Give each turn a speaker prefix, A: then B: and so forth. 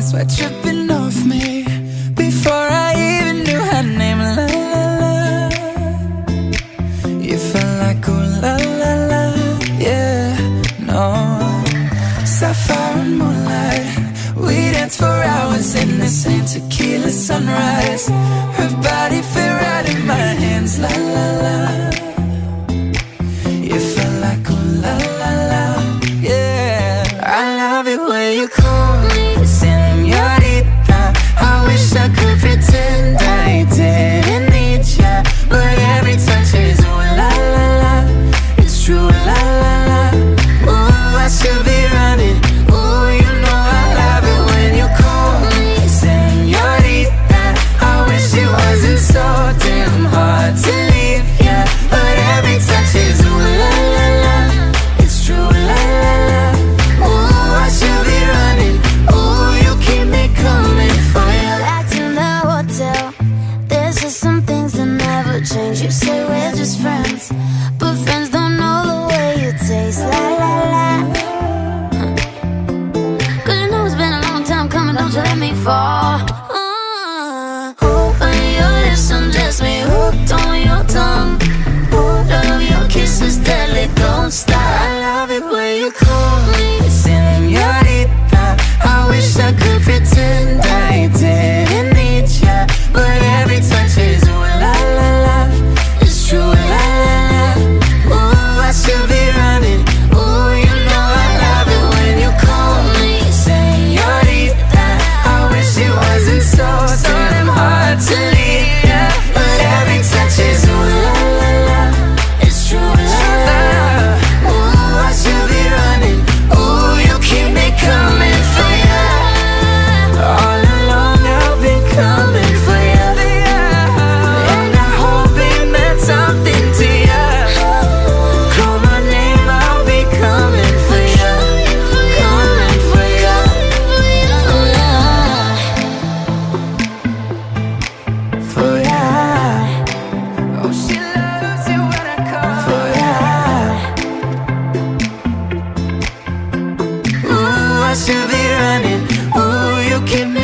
A: nights were off me Before I even knew her name, la la la. You felt like ooh la la la, yeah, no Sapphire moonlight. We danced for hours in the same tequila sunrise. Her body fit right in my hands, la la
B: you say we're just friends, but friends don't know the way you taste. Cause it's been a long time coming, don't you let me fall. Uh. Your lips me hooked on your tongue. Your kisses deadly, don't stop.
A: give me